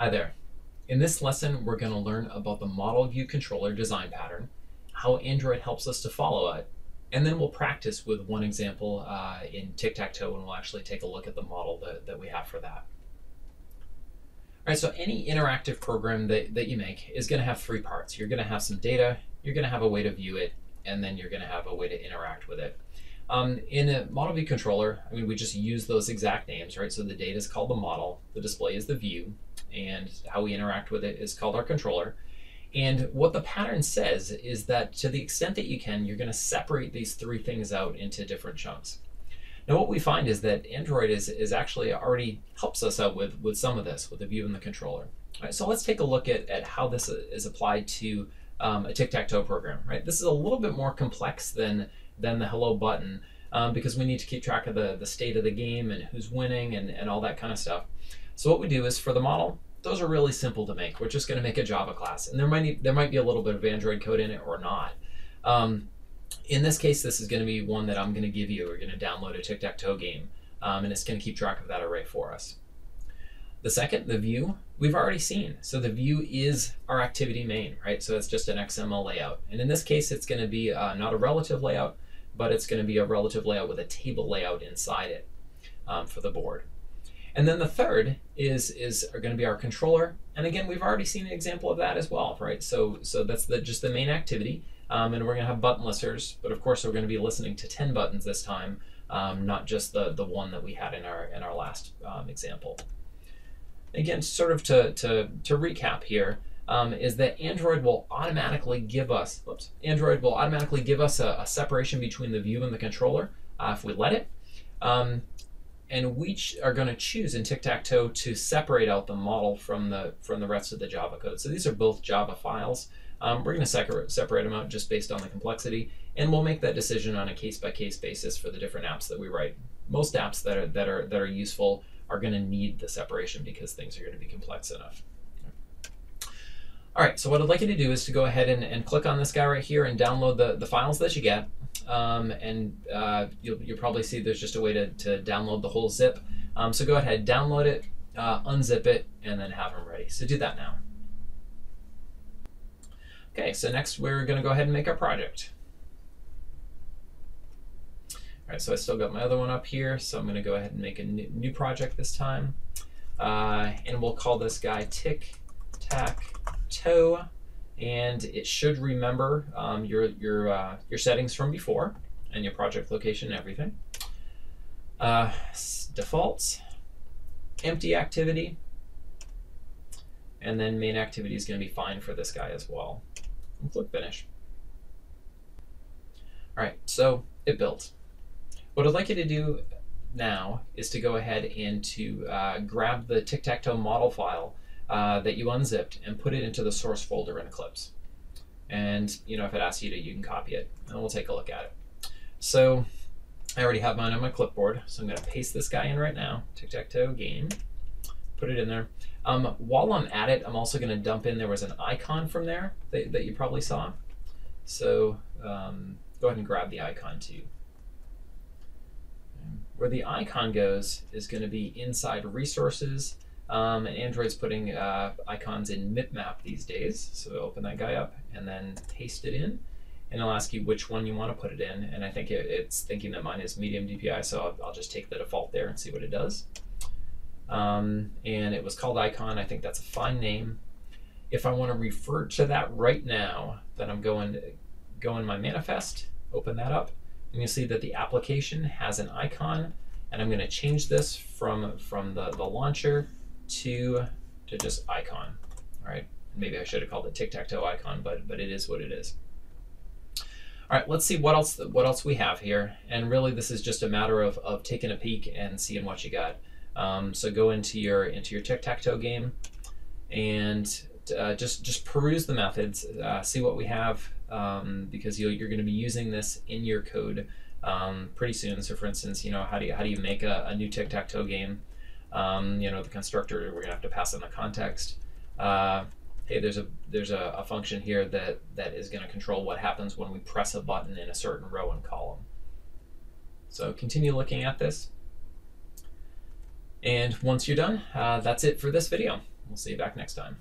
Hi there. In this lesson, we're going to learn about the model view controller design pattern, how Android helps us to follow it, and then we'll practice with one example uh, in tic-tac-toe and we'll actually take a look at the model that, that we have for that. All right, so any interactive program that, that you make is going to have three parts. You're going to have some data, you're going to have a way to view it, and then you're going to have a way to interact with it. Um, in a model view controller, I mean, we just use those exact names, right? So the data is called the model, the display is the view, and how we interact with it is called our controller. And what the pattern says is that to the extent that you can, you're going to separate these three things out into different chunks. Now, what we find is that Android is, is actually already helps us out with, with some of this, with the view and the controller. Right, so let's take a look at, at how this is applied to um, a tic-tac-toe program. Right, This is a little bit more complex than than the hello button um, because we need to keep track of the, the state of the game and who's winning and, and all that kind of stuff. So what we do is for the model, those are really simple to make. We're just going to make a Java class, and there might there might be a little bit of Android code in it or not. Um, in this case, this is going to be one that I'm going to give you. We're going to download a tic-tac-toe game, um, and it's going to keep track of that array for us. The second, the view, we've already seen. So the view is our activity main, right? So it's just an XML layout. And in this case, it's going to be uh, not a relative layout, but it's going to be a relative layout with a table layout inside it um, for the board. And then the third is is are going to be our controller. And again, we've already seen an example of that as well, right? So so that's the just the main activity. Um, and we're going to have button listers, but of course we're going to be listening to 10 buttons this time, um, not just the the one that we had in our in our last um, example. Again, sort of to to to recap here, um, is that Android will automatically give us, Android will automatically give us a, a separation between the view and the controller uh, if we let it. And we are going to choose in tic-tac-toe to separate out the model from the from the rest of the Java code. So these are both Java files. Um, we're going to separate, separate them out just based on the complexity, and we'll make that decision on a case-by-case -case basis for the different apps that we write. Most apps that are that are that are useful are going to need the separation because things are going to be complex enough. All right, so what I'd like you to do is to go ahead and, and click on this guy right here and download the, the files that you get. Um, and uh, you'll, you'll probably see there's just a way to, to download the whole zip. Um, so go ahead, download it, uh, unzip it, and then have them ready. So do that now. Okay, so next we're going to go ahead and make our project. All right, so I still got my other one up here, so I'm going to go ahead and make a new, new project this time. Uh, and we'll call this guy tick tac toe, and it should remember um, your your uh, your settings from before and your project location and everything. Uh, defaults, empty activity, and then main activity is going to be fine for this guy as well. And click finish. All right, so it built. What I'd like you to do now is to go ahead and to uh, grab the tic-tac-toe model file uh, that you unzipped and put it into the source folder in Eclipse. And you know, if it asks you to, you can copy it, and we'll take a look at it. So I already have mine on my clipboard, so I'm going to paste this guy in right now. Tic-tac-toe game. Put it in there. Um, while I'm at it, I'm also going to dump in. There was an icon from there that, that you probably saw. So um, go ahead and grab the icon too. Where the icon goes is going to be inside resources um, and Android's putting uh, icons in MipMap these days. So open that guy up and then paste it in. And it'll ask you which one you want to put it in. And I think it, it's thinking that mine is medium DPI, so I'll, I'll, just take the default there and see what it does. Um, and it was called icon. I think that's a fine name. If I want to refer to that right now, then I'm going to go in my manifest, open that up, and you'll see that the application has an icon. And I'm going to change this from, from the, the launcher to to just icon. All right, maybe I should have called it tic-tac-toe icon, but but it is what it is. All right, let's see what else what else we have here. And really, this is just a matter of, of taking a peek and seeing what you got. Um, so go into your into your tic-tac-toe game, and uh, just just peruse the methods, uh, see what we have, um, because you are going to be using this in your code um, pretty soon. So, for instance, you know how do you how do you make a, a new tic-tac-toe game? Um, you know, the constructor, we're gonna have to pass in the context. Uh, hey, there's a there's a, a, function here that that is gonna control what happens when we press a button in a certain row and column. So continue looking at this. And once you're done, uh, that's it for this video. We'll see you back next time.